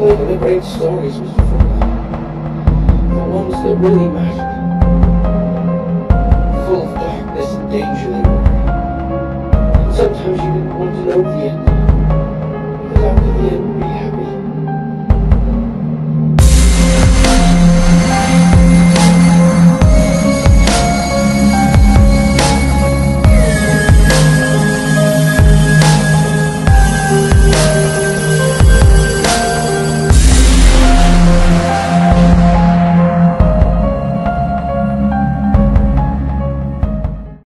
The great stories, Mr. Frodo. The ones that really mattered. Full of darkness and danger they were. And sometimes you didn't want to know the end.